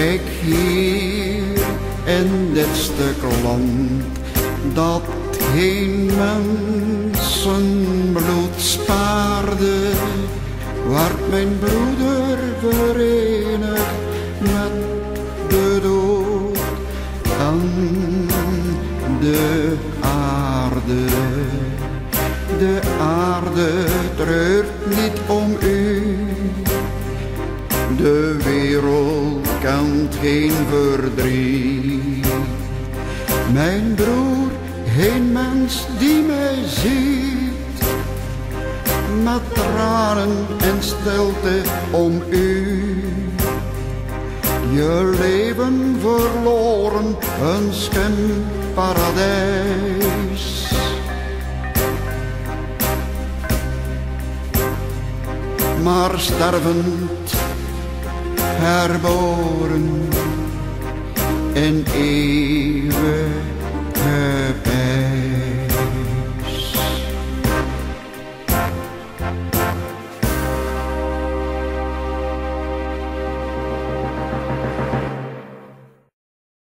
Kijk hier in dit stuk land dat geen mensenbloed spaarde, werd mijn broeder verenigd met de dood van de aarde. De aarde treurt niet om u, de wereld kent geen verdriet. Mijn broer, geen mens die mij ziet, met tranen en stilte om u. Je leven verloren, een paradijs. Maar stervend herboren in eeuwig